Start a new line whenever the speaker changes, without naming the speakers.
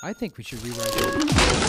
I think we should rewrite it.